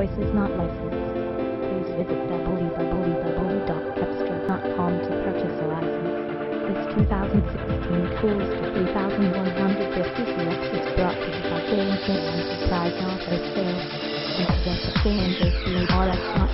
voice is not licensed. Please visit www.cepstral.com to purchase a license. This 2016 Coolster 3150 CX is brought to you by J&J Enterprise Auto Sales. Visit jnjcars.com.